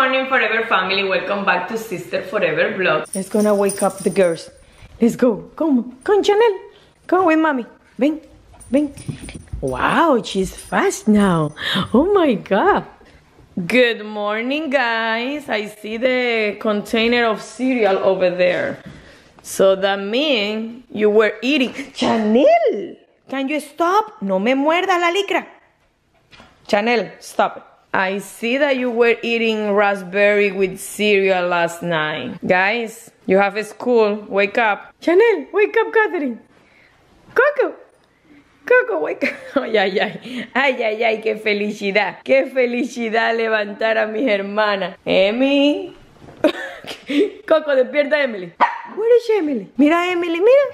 morning, Forever family. Welcome back to Sister Forever vlog. Let's gonna wake up the girls. Let's go. Come, come, Chanel. Come with mommy. bing bing Wow, she's fast now. Oh my god. Good morning, guys. I see the container of cereal over there. So that means you were eating. Chanel, can you stop? No me muerda la licra. Chanel, stop it. I see that you were eating raspberry with cereal last night. Guys, you have a school. Wake up. Chanel, wake up, Catherine. Coco. Coco, wake up. Ay, ay, ay. Ay, ay, ay, qué felicidad. Qué felicidad levantar a mis hermanas. Emi. Coco, despierta Emily. Where is Emily? Mira Emily, mira.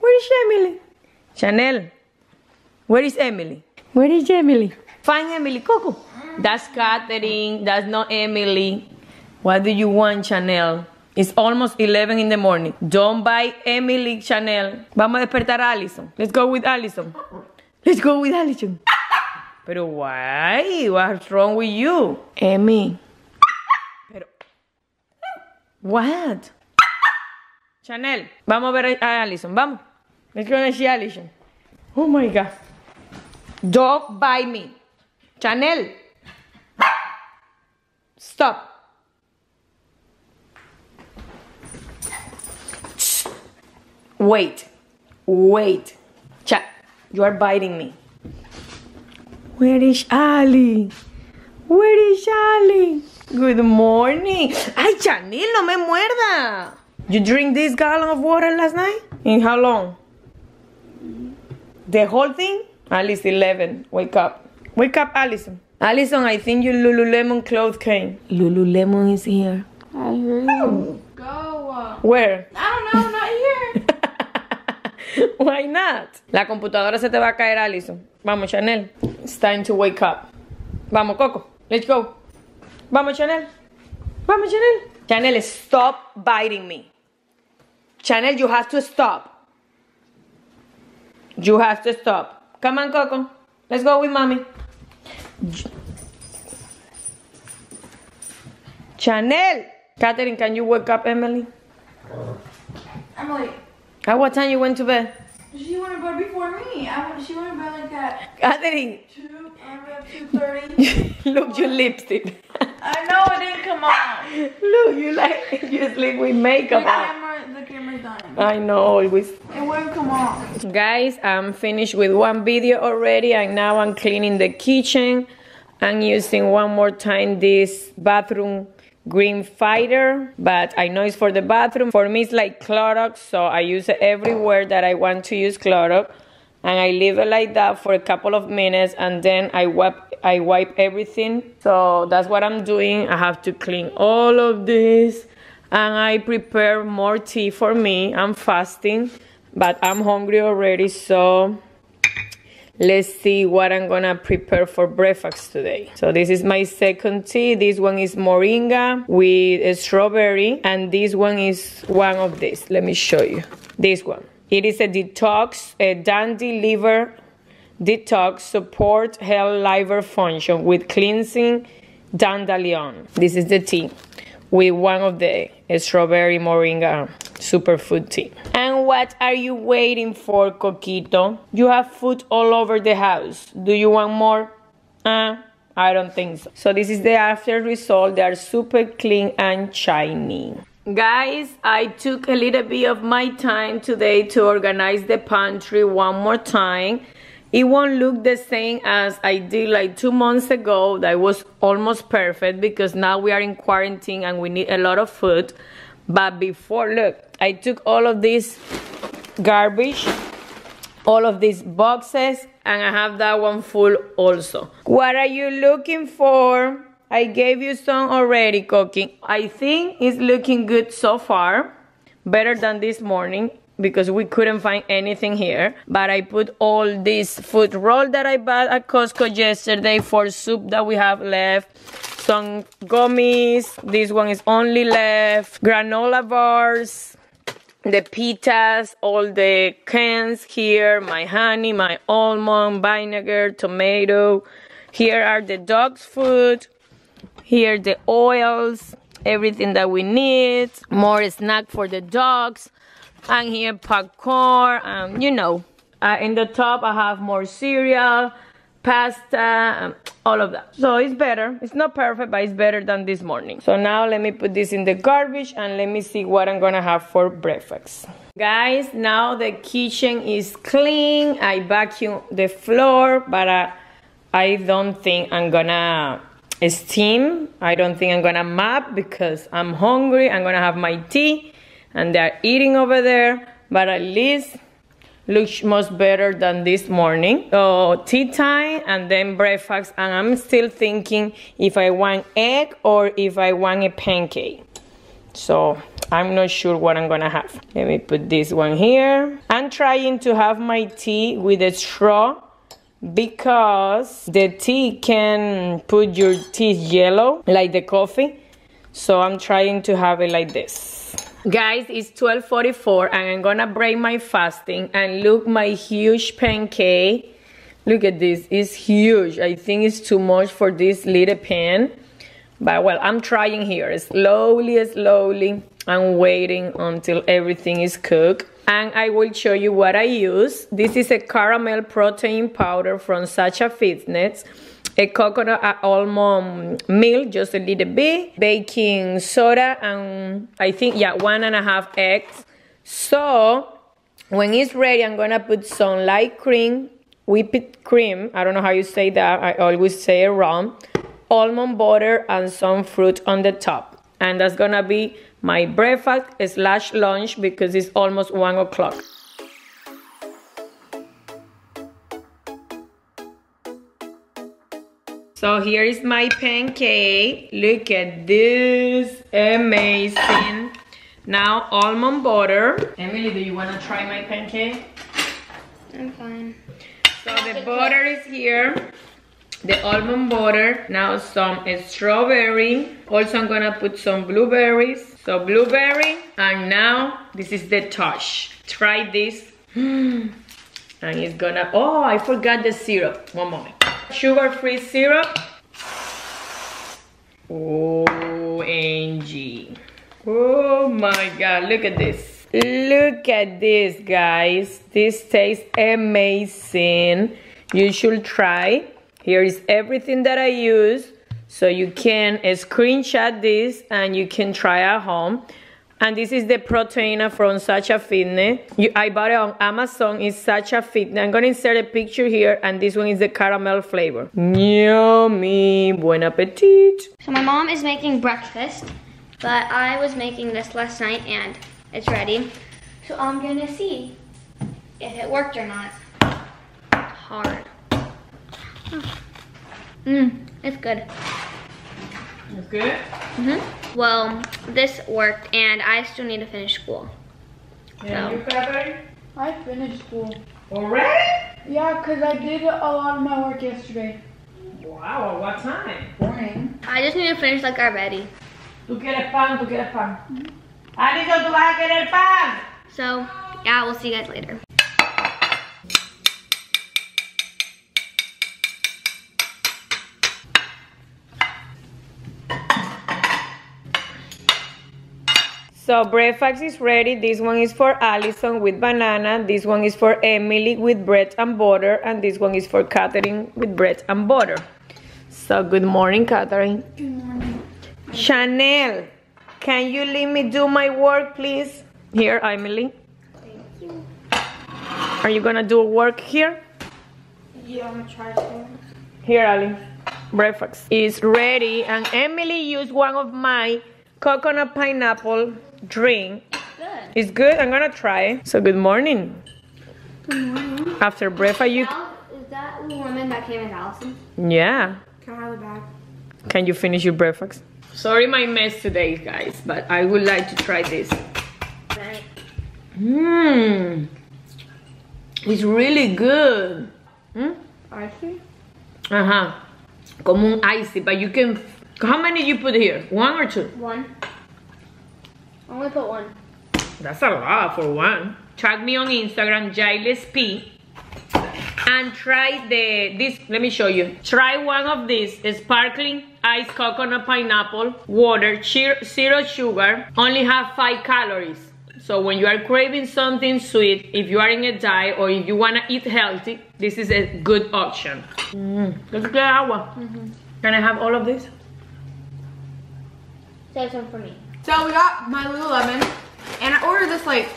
Where is Emily? Chanel. Where is Emily? Where is Emily? Find Emily, Coco. That's Catherine. That's not Emily. What do you want, Chanel? It's almost 11 in the morning. Don't buy Emily Chanel. Vamos a despertar a Allison. Let's go with Allison. Let's go with Allison. Pero why? What's wrong with you? Emmy. Pero. What? Chanel. Vamos a ver a Allison. Vamos. Let's go and see Allison. Oh my God. Don't buy me. Chanel. Stop. Wait. Wait. Cha, you are biting me. Where is Ali? Where is Ali? Good morning. Ay, Chanel, no me muerda. You drink this gallon of water last night? In how long? The whole thing? At least 11. Wake up. Wake up, Allison. Allison, I think your Lululemon clothes came. Lululemon is here. I hear you. Go. Uh, Where? I don't know, not here. Why not? La computadora se te va a caer, Allison. Vamos, Chanel. It's time to wake up. Vamos, Coco. Let's go. Vamos, Chanel. Vamos, Chanel. Chanel, stop biting me. Chanel, you have to stop. You have to stop. Come on, Coco. Let's go with mommy. Chanel. Catherine, can you wake up Emily? Emily, At what time you went to bed? She went to before me. I went, she went to like at Catherine, 2, I two thirty. look your lipstick. I know it didn't come on. look, you like you sleep with The makeup on. camera, the camera's done. I know, always. It wouldn't come on. Guys, I'm finished with one video already and now I'm cleaning the kitchen. I'm using one more time this bathroom green fighter, but I know it's for the bathroom. For me, it's like Clorox, so I use it everywhere that I want to use Clorox. And I leave it like that for a couple of minutes and then I wipe I wipe everything. So that's what I'm doing. I have to clean all of this and I prepare more tea for me. I'm fasting, but I'm hungry already, so let's see what I'm gonna prepare for breakfast today. So this is my second tea. This one is moringa with a strawberry, and this one is one of these. Let me show you. This one. It is a detox, a dandy liver detox support health liver function with cleansing dandelion. This is the tea with one of the strawberry moringa superfood tea. And what are you waiting for, Coquito? You have food all over the house. Do you want more? Uh, I don't think so. So this is the after result. They are super clean and shiny. Guys, I took a little bit of my time today to organize the pantry one more time. It won't look the same as I did like two months ago. That was almost perfect because now we are in quarantine and we need a lot of food. But before, look, I took all of this garbage, all of these boxes, and I have that one full also. What are you looking for? I gave you some already cooking. I think it's looking good so far. Better than this morning because we couldn't find anything here. But I put all this food roll that I bought at Costco yesterday for soup that we have left. Some gummies. This one is only left. Granola bars. The pitas, all the cans here, my honey, my almond, vinegar, tomato. Here are the dog's food. Here the oils, everything that we need. More snack for the dogs. And here popcorn, um, you know. Uh, in the top I have more cereal, pasta, um, all of that. So it's better. It's not perfect, but it's better than this morning. So now let me put this in the garbage and let me see what I'm gonna have for breakfast. Guys, now the kitchen is clean. I vacuum the floor, but uh, I don't think I'm gonna steam. I don't think I'm gonna map because I'm hungry. I'm gonna have my tea and they're eating over there, but at least looks much better than this morning. So tea time and then breakfast and I'm still thinking if I want egg or if I want a pancake. So I'm not sure what I'm gonna have. Let me put this one here. I'm trying to have my tea with a straw because the tea can put your teeth yellow like the coffee. So I'm trying to have it like this. Guys, it's 12.44 and I'm gonna break my fasting and look my huge pancake. Look at this, it's huge. I think it's too much for this little pan. But well, I'm trying here, slowly, slowly. I'm waiting until everything is cooked. And I will show you what I use. This is a caramel protein powder from Sascha Fitness a coconut almond milk, just a little bit, baking soda, and I think, yeah, one and a half eggs. So, when it's ready, I'm gonna put some light cream, whipped cream, I don't know how you say that, I always say it wrong, almond butter, and some fruit on the top. And that's gonna be my breakfast slash lunch because it's almost one o'clock. So here is my pancake. Look at this, amazing. Now almond butter. Emily, do you want to try my pancake? I'm fine. So the butter is here. The almond butter. Now some strawberry. Also I'm gonna put some blueberries. So blueberry. And now this is the touch. Try this. And it's gonna, oh, I forgot the syrup. One moment. Sugar-free syrup. OMG. Oh my God, look at this. Look at this, guys. This tastes amazing. You should try. Here is everything that I use. So you can screenshot this and you can try at home. And this is the protein from Sascha Fitness. You, I bought it on Amazon. It's Sascha Fitness. I'm going to insert a picture here. And this one is the caramel flavor. Yummy. Buen appetit. So my mom is making breakfast. But I was making this last night and it's ready. So I'm going to see if it worked or not. Hard. Mmm, it's good. It's good? Mm-hmm. Well, this worked, and I still need to finish school. Yeah, So- you Catherine? I finished school. Already? Yeah, because I did a lot of my work yesterday. Wow, at what time? Morning. I just need to finish like already. Tú quieres pan, tú quieres pan. Alisson, tú vas a querer pan. So, yeah, we'll see you guys later. So breakfast is ready. This one is for Alisson with banana. This one is for Emily with bread and butter. And this one is for Catherine with bread and butter. So good morning, Catherine. Good morning. Chanel, can you let me do my work, please? Here, Emily. Thank you. Are you gonna do work here? Yeah, I'm gonna try to. Here, Ali. Breakfast is ready. And Emily used one of my coconut pineapple drink. Good. It's good. I'm gonna try. So good morning. Good morning. After breakfast, you is that the woman that came with Alisson? yeah. Can I have back? Can you finish your breakfast? Sorry, my mess today, guys, but I would like to try this. Mmm. It's really good. Hmm? I see. Uh huh. Como un icy, but you can. How many you put here? One or two? One. Only put one. That's a lot for one. Tag me on Instagram, Giles P. and try the this. Let me show you. Try one of these sparkling iced coconut pineapple water, zero sugar, only have five calories. So when you are craving something sweet, if you are in a diet or if you wanna eat healthy, this is a good option. Mm. Let's get agua. Mm -hmm. Can I have all of this? Save some for me. So we got my Lululemon, and I ordered this like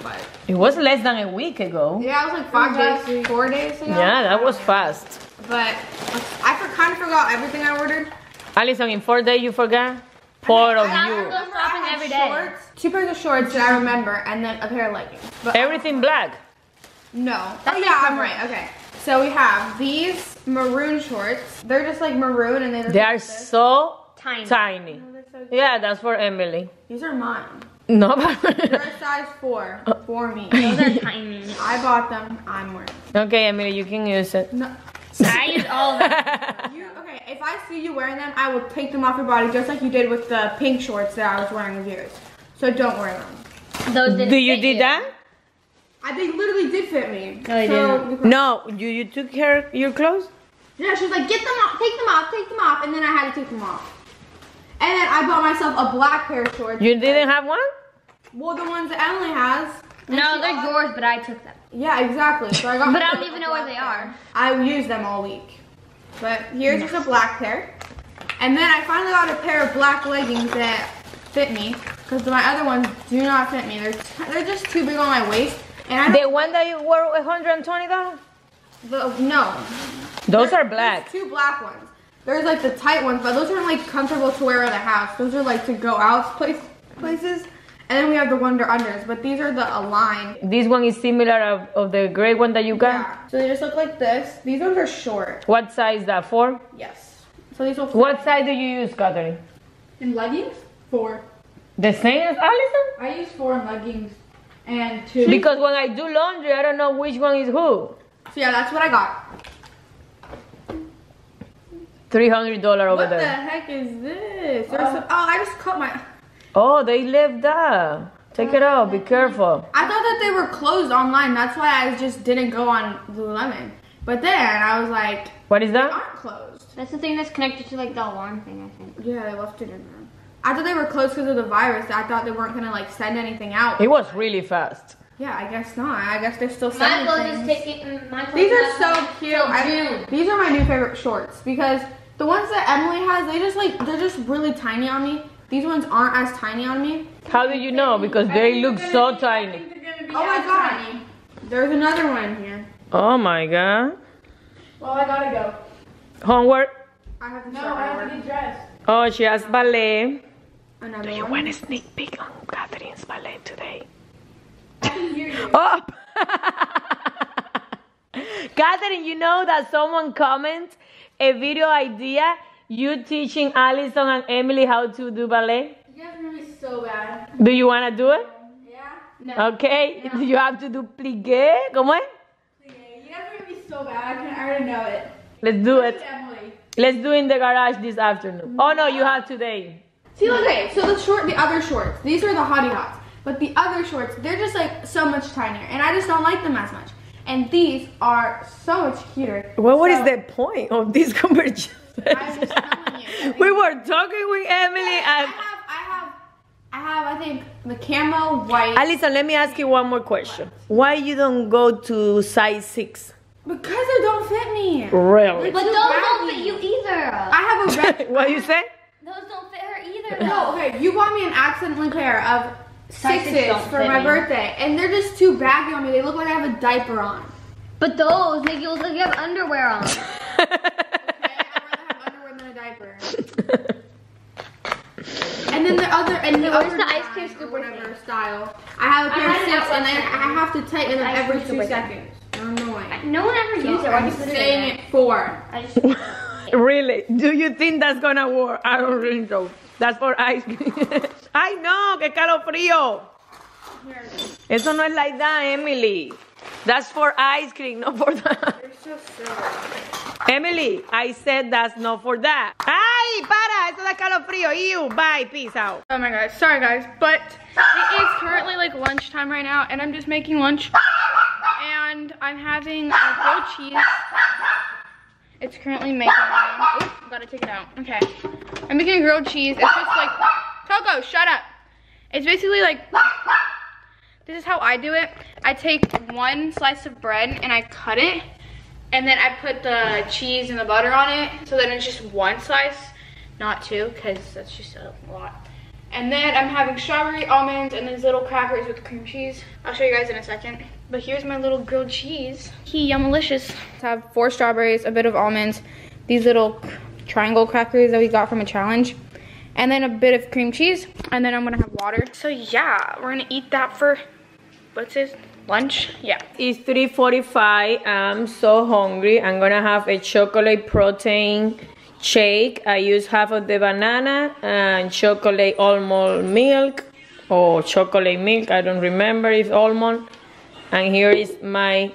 but it was less than a week ago. Yeah, it was like five days, four days ago. Yeah, that was fast. But I kind of forgot everything I ordered. Alisson, in four days you forgot? Four of I you. Go shopping every day. Shorts, two pairs of shorts that I remember, and then a pair of leggings. But Everything black? No. Oh, That's oh yeah, I'm right. Okay. So we have these maroon shorts. They're just like maroon, and they. They are so tiny. Tiny. So yeah, that's for Emily. These are mine. No, They're a size four for me. Those are tiny. I bought them. I'm wearing. Okay, Emily, you can use it. No. I use all of them. You, okay, if I see you wearing them, I will take them off your body just like you did with the pink shorts that I was wearing with yours. So don't wear them. Those didn't Do you did you. that? I they literally did fit me. No, so, No, you you took care your clothes. Yeah, she was like, get them off, take them off, take them off, and then I had to take them off. And then I bought myself a black pair of shorts. You didn't have one? Well, the ones that Emily has. No, they're yours, but I took them. Yeah, exactly. So I got. but I don't even know where they are. I use them all week. But here's just a black pair. And then I finally got a pair of black leggings that fit me because my other ones do not fit me. They're they're just too big on my waist. And I the one that you wore 120 dollars? The no. Those are black. Two black ones. There's like the tight ones, but those aren't like comfortable to wear at the house. Those are like to go out place, places. And then we have the Wonder Unders, but these are the aligned. This one is similar of, of the gray one that you got? Yeah. So they just look like this. These ones are short. What size that, four? Yes. So these will What size do you use, Catherine? In leggings? Four. The same as Alisson? I use four in leggings and two. Because when I do laundry, I don't know which one is who. So yeah, that's what I got. $300 over what there. What the heck is this? Uh, some, oh, I just cut my... Oh, they left that. Take it out. Be careful. I thought that they were closed online. That's why I just didn't go on Lululemon. But then I was like, what is that? They aren't closed. That's the thing that's connected to like the alarm thing, I think. Yeah, they left it in there. I thought they were closed because of the virus. I thought they weren't gonna like send anything out. It was really fast. Yeah, I guess not. I guess they're still sending my clothes things. Is taking, my these are so cute. I, these are my new favorite shorts because the ones that Emily has, they just like they're just really tiny on me. These ones aren't as tiny on me. How do you know? Because they look so be, tiny. Oh my god. Tiny. There's another one here. Oh my god. Well, I gotta go. Homework? I have to No, I have to get dressed. Oh, she has ballet. Another do you one? want a sneak peek on Catherine's ballet today? I can hear you. Oh! Catherine, you know that someone comments a video idea you teaching Alisson and Emily how to do ballet? You guys are gonna so bad. Do you wanna do it? Yeah. No. Okay. No. You have to do plié. ¿Cómo es? Plié. You guys are gonna be so bad. I, can, I already know it. Let's do it. Emily. Let's do it in the garage this afternoon. No. Oh no, you have today. See, okay. So the short, the other shorts. These are the hottie hots. But the other shorts, they're just like so much tinier, and I just don't like them as much. And these are so much cuter. Well, what so, is the point of this conversation? we were talking with Emily and I have, I have, I have, I think the camo white. Alisson, let me ask you one more question. Why you don't go to size six? Because they don't fit me. Really? But those don't fit you either. I have a red. what you say? Those don't fit her either. No, okay. You bought me an accidentally pair of sixes for my me. birthday, and they're just too baggy on me. They look like I have a diaper on. But those make you look like you have underwear on. Okay, I'd rather have underwear than a diaper. and then the other and the other the ice cream scoop whatever style. I have a pair of six and then I have to tighten them every two seconds. Annoying. No one ever uses it. I'm saying it four. really? Do you think that's gonna work? I don't think so. That's for ice cream. Ay no, que calofrío. Eso no es like that, Emily. That's for ice cream, not for that. Emily, I said that's not for that. ¡Ay, para! Eso da calofrío. Ew, bye, peace out. Oh my god, sorry guys, but it is currently like lunchtime right now, and I'm just making lunch. And I'm having a grilled cheese. It's currently making. Oops, gotta take it out. Okay. I'm making grilled cheese. It's just like, Coco, shut up. It's basically like, this is how I do it. I take one slice of bread and I cut it. And then I put the cheese and the butter on it. So then it's just one slice, not two, because that's just a lot. And then I'm having strawberry almonds and these little crackers with cream cheese. I'll show you guys in a second. But here's my little grilled cheese. He yummalicious. I have four strawberries, a bit of almonds, these little triangle crackers that we got from a challenge, and then a bit of cream cheese. And then I'm gonna have water. So yeah, we're gonna eat that for, what's this, lunch? Yeah. It's 3.45, I'm so hungry. I'm gonna have a chocolate protein shake. I use half of the banana and chocolate almond milk or chocolate milk, I don't remember if almond. And here is my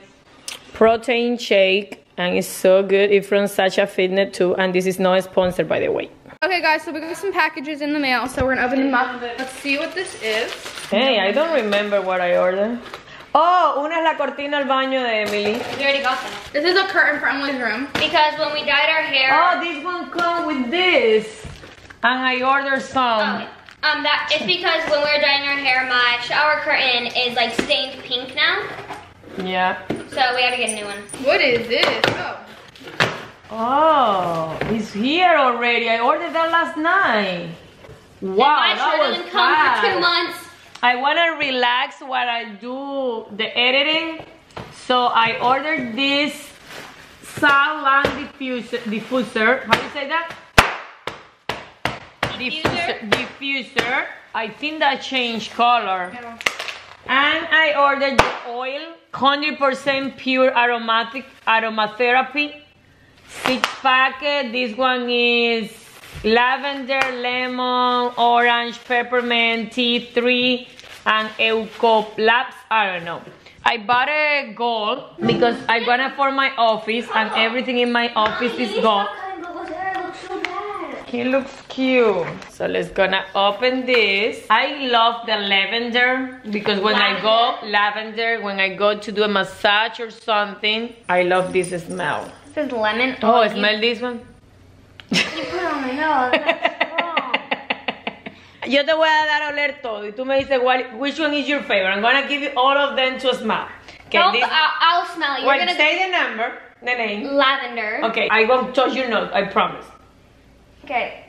protein shake and it's so good. It's from Sascha Fitness too and this is not sponsored by the way. Okay guys, so we got some packages in the mail, so we're gonna open them up. Let's see what this is. Hey, I don't remember what I ordered. Oh, una es la cortina al baño de Emily. We already got them. This is a curtain for Emily's room. Because when we dyed our hair, Oh, this one come with this. And I ordered some. Oh, um, that it's because when we were dyeing our hair, my shower curtain is like stained pink now, Yeah. so we had to get a new one. What is this? Oh. Oh, it's here already. I ordered that last night. Wow, Mine that should was have come for two months. I want to relax while I do the editing. So I ordered this Salon diffuser, diffuser. How do you say that? Diffuser. Diffuser. I think that changed color. And I ordered the oil, 100% pure aromatic aromatherapy. Six packet. This one is lavender, lemon, orange, peppermint, tea tree, and eucalyptus. I don't know. I bought a gold because I got it for my office, and everything in my office is gold. He looks cute. So let's gonna open this. I love the lavender because when I go lavender, when I go to do a massage or something, I love this smell. This is lemon. Oh, you, smell this one. You put it on my nose. Yo te voy a dar a oler todo y tú me dices what, which one is your favorite. I'm gonna give you all of them to smell. Okay, this, I'll, I'll smell. You're gonna say the number, the name. lavender. Okay, I won't touch your nose, I promise. Okay,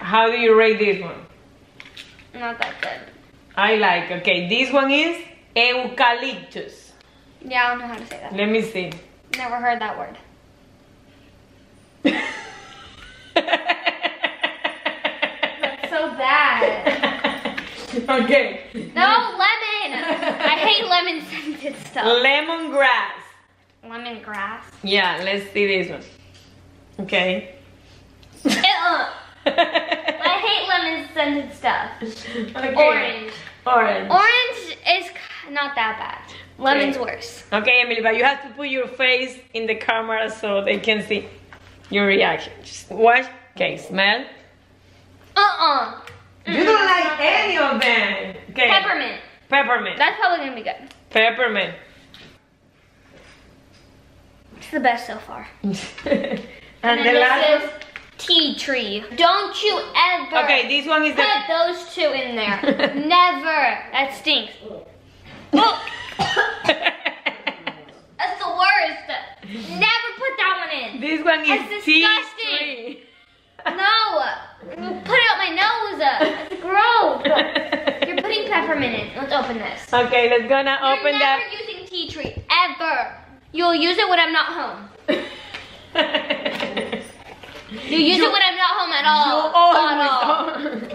How do you rate this one? not that good. I like, okay, this one is eucalyptus. Yeah, I don't know how to say that. Let me see. Never heard that word. That's so bad. okay. No, lemon. I hate lemon scented stuff. Lemongrass. Lemongrass. Yeah, let's see this one. Okay. I hate lemon scented stuff. okay. Orange. Orange. Orange is not that bad. Lemon's Okay. worse. Okay, Emily, but you have to put your face in the camera so they can see your reaction. Just watch. Okay, smell. Uh-uh. You don't like any of them. Okay. Peppermint. Peppermint. That's probably gonna be good. Peppermint. It's the best so far. and And the last is tea tree. Don't you ever Okay, this one is put the. those two in there. Never. That stinks. That's the worst. Never put that one in. this one is That's tea tree. No. You put it up my nose. That's gross. You're putting peppermint in. Let's open this. okay, let's gonna You're open never that. using tea tree ever. You'll use it when I'm not home. You use it when I'm not home at all. You always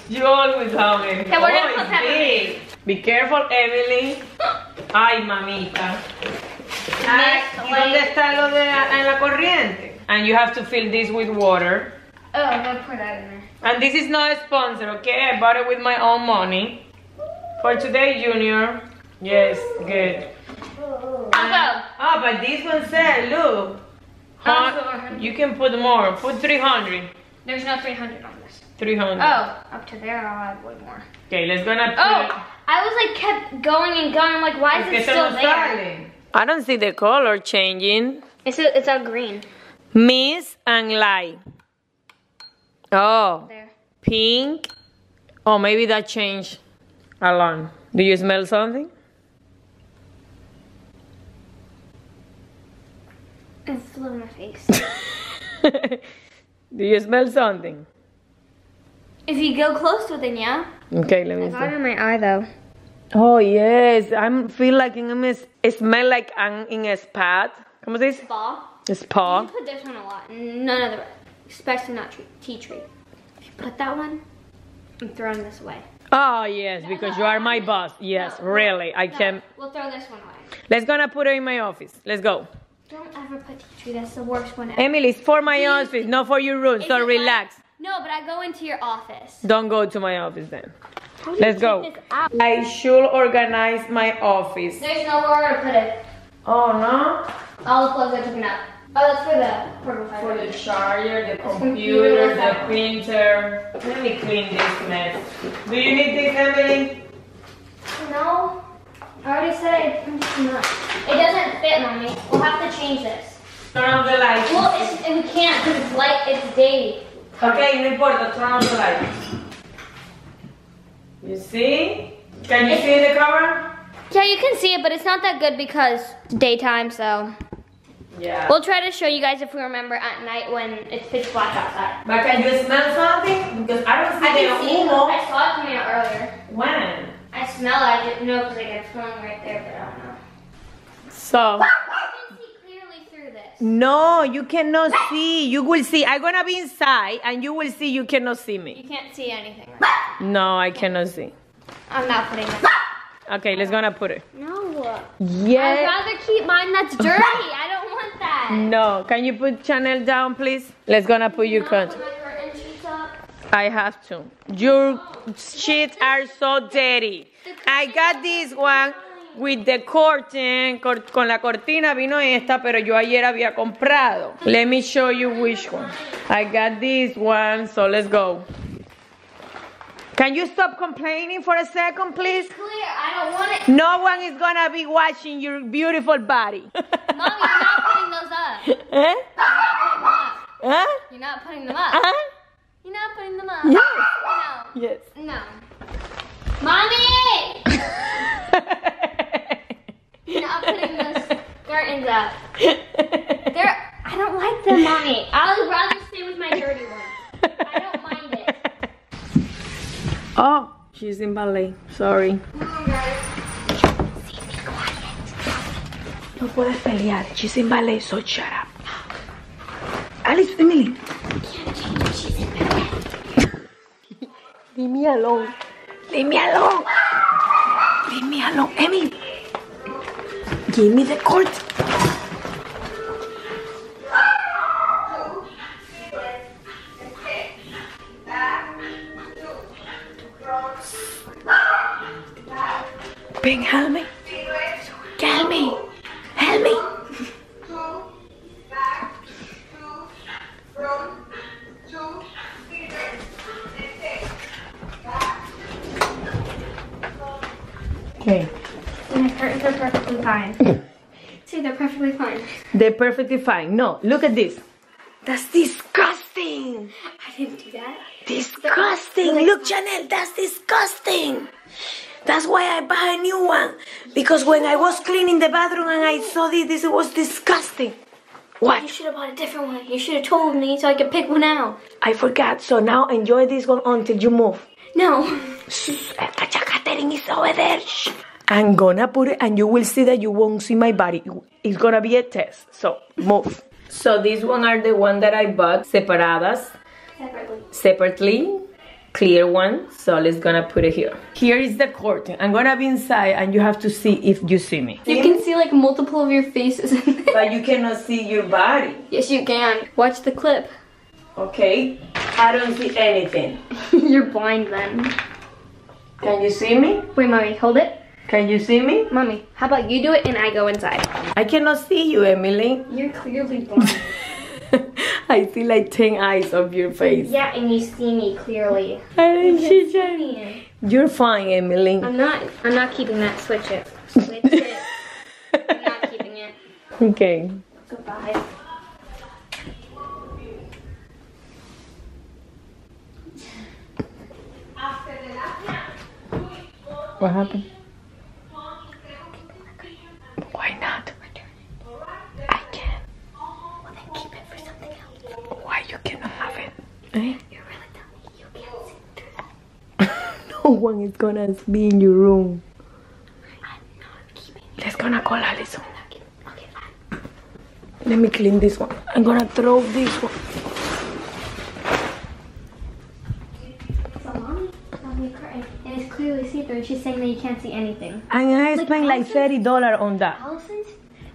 You always have it. Okay, we're gonna Oh, put peppermint. Be careful, Emily. Ay, mamita. Ay, Miss ¿y ¿Dónde está lo de en la corriente? And you have to fill this with water. Oh, don't pour that in there. And this is not a sponsor, okay? I bought it with my own money. For today, Junior. Yes, good. Go. Ah, but this one said, look. Oh, Huh? You can put more. Put 300. There's no 300 on this. 300. Oh, up to there, I'll add one more. Okay, let's gonna put Oh, I was like kept going and going. I'm like, why is it still there? I don't see the color changing. It's a, it's all green. Miss and light. Oh, There. pink. Oh, maybe that changed along. Do you smell something? It flew in my face. Do you smell something? if you go close with it, yeah. Okay, let me I got it in my eye though. Oh yes, I feel like I'm a, it smell like I'm in a spa. ¿Cómo se dice? Ball. A spa. You put this one a lot. None of the rest. Especially not tree, tea tree. If you put that one, I'm throwing this away. Oh yes, because you are my boss. Yes, No, really. I no, can. We'll throw this one away. Let's gonna put it in my office. Let's go. Don't ever put tea tree. That's the worst one ever. Emily, it's for my Please. office, not for your room. Is So relax. like- no, but I go into your office. Don't go to my office then. How do you Let's go. I should organize my office. There's nowhere to put it. Oh no? All the plugs are taken out. Oh, that's for the portable For the charger, the computer, the printer. Let me clean this mess. Do you need this, Emily? No, I already said I printed too much. It doesn't fit, mommy. We'll have to change this. Turn off the light. Well, it's, we can't because it's light. It's day. Okay, no importa, turn on the light. You see? Can you see the cover? Yeah, you can see it, but it's not that good because it's daytime. So Yeah. we'll try to show you guys if we remember at night when it's pitch black outside. But can you smell something? Because I don't see I the it. humo. I saw it coming out earlier. When? I smell it. I didn't know because like it's going right there, but I don't know. So. I can see clearly through this. No, you cannot see. You will see. I'm gonna be inside and you will see you cannot see me. You can't see anything. No, I cannot see. I'm not putting it. Okay, let's gonna put it. No. Yeah. I'd rather keep mine that's dirty. I don't want that. No, can you put Chanel down, please? Let's gonna put your Not con. put my curtain sheets up. I have to. Your sheets are so dirty. I got this one with the curtain. Con la cortina vino esta, pero yo ayer había comprado. Let me show you which one. I got this one, so let's go. Can you stop complaining for a second, please? Clear. I don't want it. No one is gonna be watching your beautiful body. Mommy, you're not putting those up. eh? Huh? Huh? You're not putting them up. Huh? You're not putting them up. Yes. No. Yes. No. Mommy! You're not putting those curtains up. They're. I don't like them, mommy. I would rather stay with my dirty ones. I don't mind it. Oh, she's in ballet. Sorry. No puedes pelear. She's in ballet, so shut up. Alice, Emily. Leave me alone. Leave me alone. Leave me alone. Emily. Give me the cord. Perfectly fine. No, look at this. That's disgusting. I didn't do that. Disgusting. Look, Chanel, that's disgusting. That's why I buy a new one. Because when I was cleaning the bathroom and I saw this, this was disgusting. What? You should have bought a different one. You should have told me so I could pick one out. I forgot. So now enjoy this one until you move. No. Catherine is over there. Shh. I'm gonna put it and you will see that you won't see my body. It's gonna be a test. So move. So these one are the one that I bought separadas. Separately. separately clear one so let's gonna put it here here is the curtain i'm gonna be inside and you have to see if you see me You can see like multiple of your faces but you cannot see your body yes, you can. Watch the clip. okay i don't see anything You're blind then. can you see me Wait, mommy, hold it. Can you see me Mommy, how about you do it and I go inside? i cannot see you emily You're clearly blind. i see like 10 eyes of your face yeah, and you see me clearly. I don't see you. you're fine emily I'm not. I'm not keeping that switch it. Switch it. I'm not keeping it. Okay. Goodbye. What happened? Eh? You're really dumb. You can't see through that. no one is gonna be in your room. I'm not keeping. Let's gonna call Alisson. I'm not keeping Okay, fine. Let me clean this one. I'm gonna throw this one. So mommy saw me a curtain, and it's clearly see-through. She's saying that you can't see anything. And I Like spent like Alisson? thirty dollars on that. Alisson's?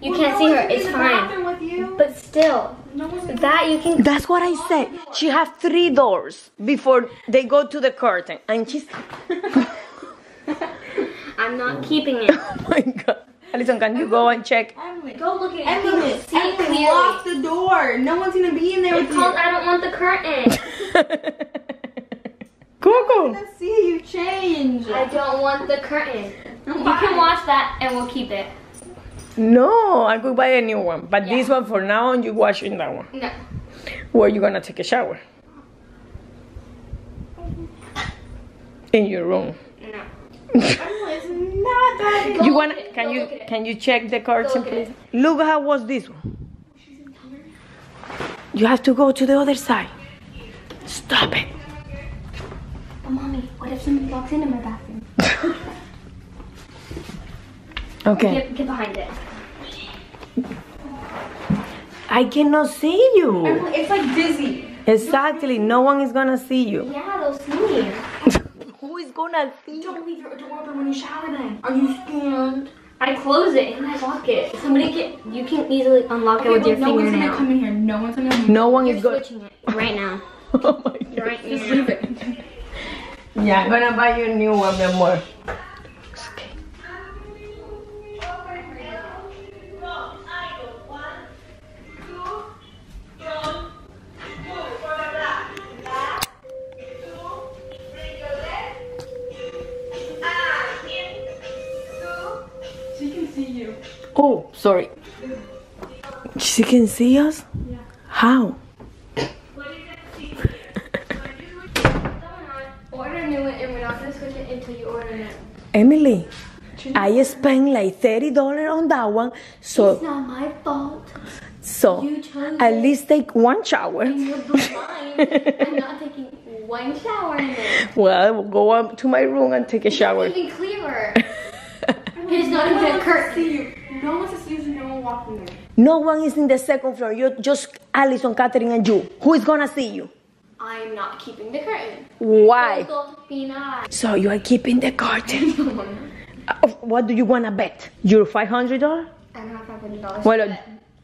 You can't see her. It's fine. with you. But still, that you can. That's what I said. She has three doors before they go to the curtain, and she's. I'm not keeping it. Oh my god. Alisson, can you go and check? Emily, Go look at it. Emily, You can see it Emily, lock the door. No one's gonna be in there It's with called you. I don't want the curtain. Coco. Let's see you change. I don't want the curtain. You can watch that, and we'll keep it. No, I could buy a new one, but Yeah. this one for now on, you wash in that one. No. Where you gonna take a shower? In your room. No. It's not that. Go you wanna? Can you look at it. can you check the curtain, please? it. Look how was this one. You have to go to the other side. Stop it. Oh, mommy, what if somebody walks into my bathroom? Okay. Get, get behind it. I cannot see you. It's like dizzy. Exactly. No one is gonna see you. Yeah, they'll see me. Who is gonna see you? Don't leave your door open when you shower then. Are you scared? I close it and I lock it. Somebody can, you can easily unlock it with Okay, your well, no one's gonna come in here. No one's gonna come in No one You're is going. switching it right now. Oh my God. Right Just leave it. Yeah, I'm gonna buy you a new one, mi sorry. She can see us? Yeah. How? Order a new one we're not gonna switch it until you order it. Emily, I spent like thirty dollars on that one, So It's not my fault. so at least take one shower. And you're blind. I'm not taking one shower it. Well, go up to my room and take a shower. Even clearer. It's not even a one wants to curtain. No one wants to see you. No one walk in there. No one is in the second floor. You're just Alisson, Catherine, and you. Who is gonna see you? I'm not keeping the curtain. Why? Don't be nice. So you are keeping the curtain. Uh, what do you wanna bet? Your five hundred dollars? I don't have five hundred dollars. Well, uh, I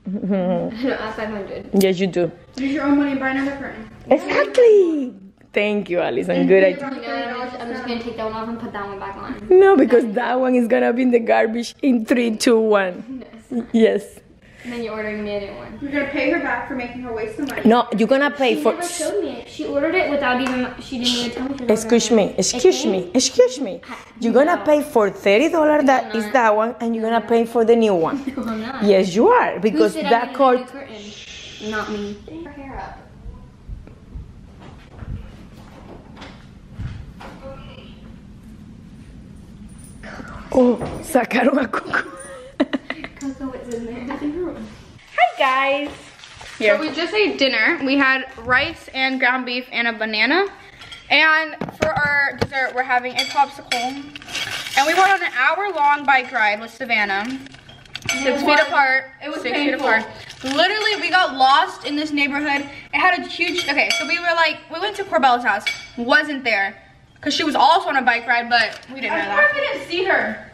don't have five hundred. yes, you do. Use your own money and buy another curtain. Exactly. Thank you, Alisson. Good idea. I'm just gonna take that one off and put that one back on. No, because that one is gonna be in the garbage in three, two, one. Yes. And then you're ordering me a new one. You're gonna pay her back for making her waste some money. No, you're gonna pay She for. never showed me it. She ordered it without even. She didn't even tell me. Excuse me, excuse Okay? me, excuse me. You're gonna No. pay for thirty dollars. That is that one, and you're gonna pay for the new one. No, I'm not. Yes, you are Who because said I that needed a new curtain? Not me. Her hair up. Oh, sacaron a Coco. Coco is in there. Hi guys. Here. So we just ate dinner. We had rice and ground beef and a banana. And for our dessert, we're having a popsicle. And we went on an hour long bike ride with Savannah. Six feet apart. It was six feet apart. Literally, we got lost in this neighborhood. It had a huge. Okay, so we were like, we went to Corbella's house. Wasn't there, cause she was also on a bike ride, but we didn't know that. we didn't see her.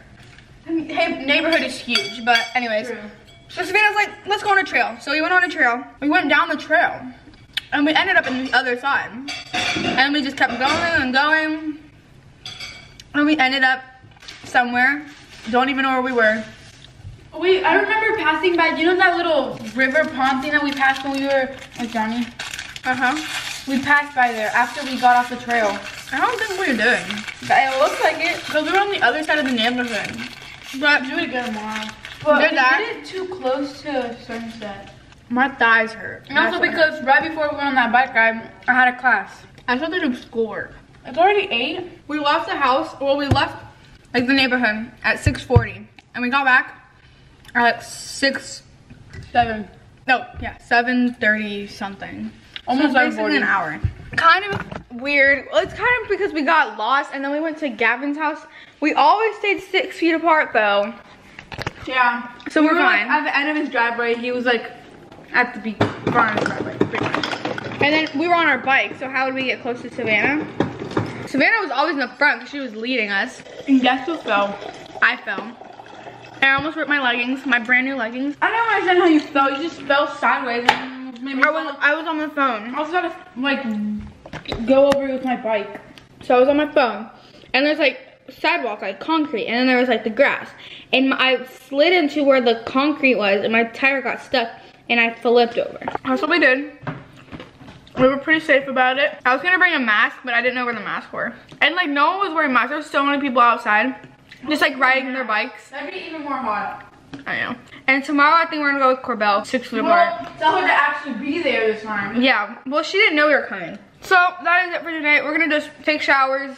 Hey, neighborhood is huge, but anyways. True. So Savannah's like, let's go on a trail. So we went on a trail. We went down the trail. And we ended up in the other side. And we just kept going and going. And we ended up somewhere. Don't even know where we were. We, I remember passing by, you know that little river pond thing that we passed when we were with Johnny? Uh-huh. We passed by there after we got off the trail. I don't think we're doing. But it looks like it, because we're on the other side of the neighborhood. But do it again tomorrow. But Did we that? did it too close to sunset. My thighs hurt. And also because right before we went on that bike ride, I had a class. I still have to do schoolwork. It's already eight. We left the house, well, we left like the neighborhood at 6:40, and we got back at like six, Seven. no, yeah, 7:30 something. Almost so basically 7:40. an hour. Kind of weird. Well, it's kind of because we got lost, and then we went to Gavin's house. We always stayed six feet apart, though. Yeah. So we're we were like, fine. at the end of his driveway. He was like at the be- front of his driveway. And then we were on our bike, so how would we get close to Savannah? Savannah was always in the front because she was leading us. And guess who fell? I fell. I almost ripped my leggings, my brand new leggings. I don't understand how you fell. You just fell sideways maybe I was, I was on my phone. I was gonna like go over with my bike. So I was on my phone, and there's like sidewalk, like concrete, and then there was like the grass. And my, I slid into where the concrete was, and my tire got stuck, and I flipped over. That's what we did. We were pretty safe about it. I was gonna bring a mask, but I didn't know where the masks were. And like no one was wearing masks. There was so many people outside, just like riding their bikes. That'd be even more hot. I know. And tomorrow I think we're gonna go with Corbell, six foot apart. Well, tell her to actually be there this time. Yeah, well, she didn't know we were coming. So that is it for today. We're gonna just take showers,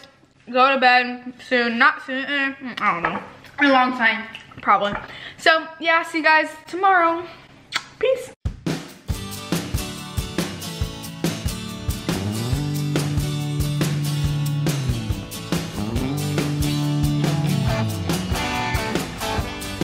go to bed soon. Not soon, eh, I don't know. A long time. Probably. So yeah, see you guys tomorrow. Peace.